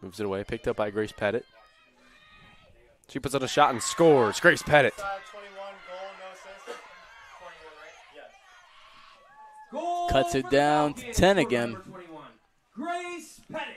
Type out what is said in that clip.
Moves it away. Picked up by Grace Pettitt. She puts out a shot and scores. Grace Pettitt. Cuts it down to 10 again. Grace Pettitt.